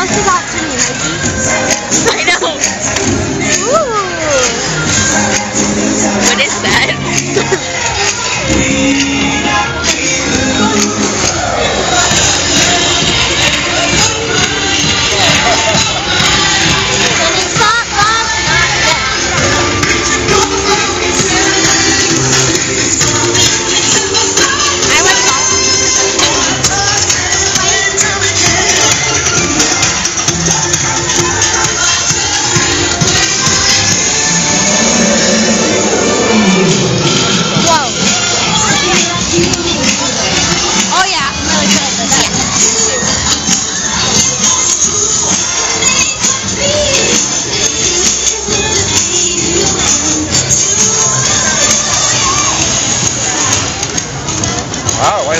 bounces out to me, Mikey. I know.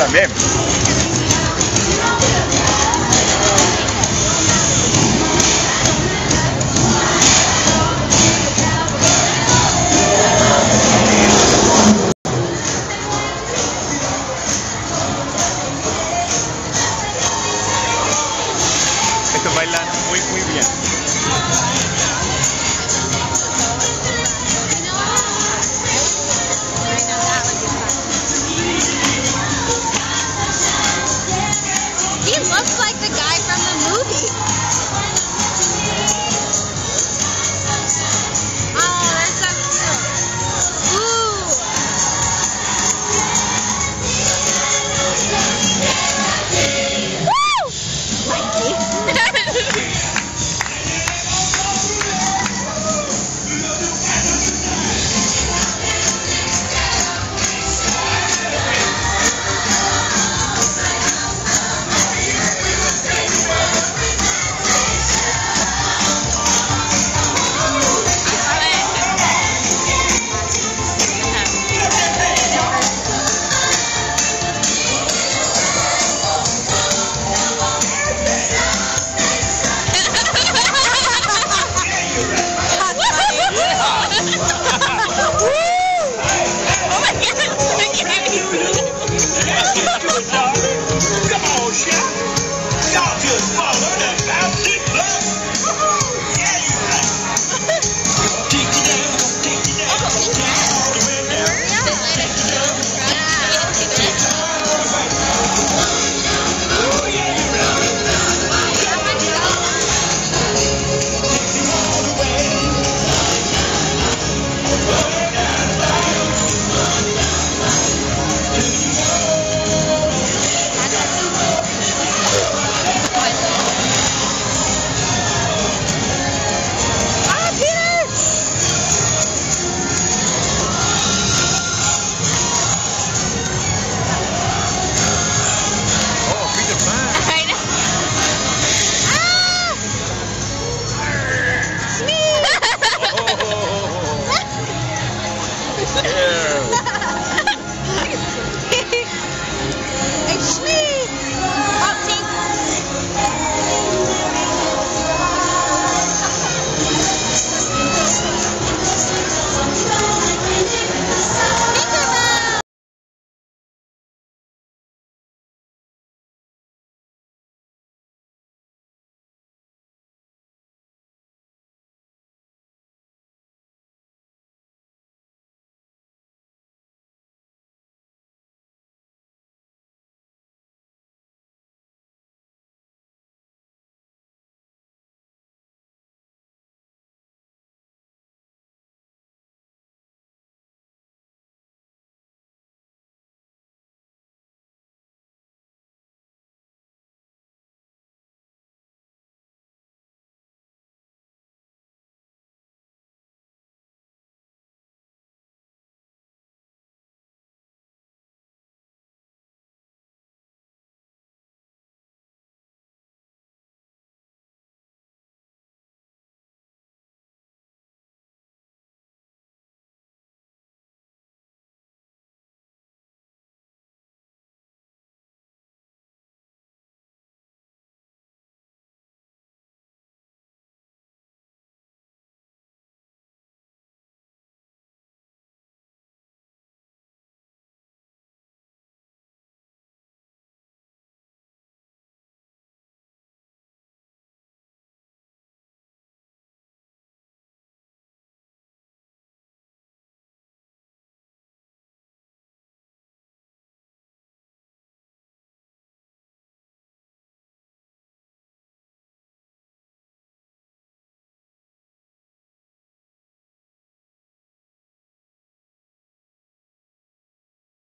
También. Estos bailan muy, muy bien.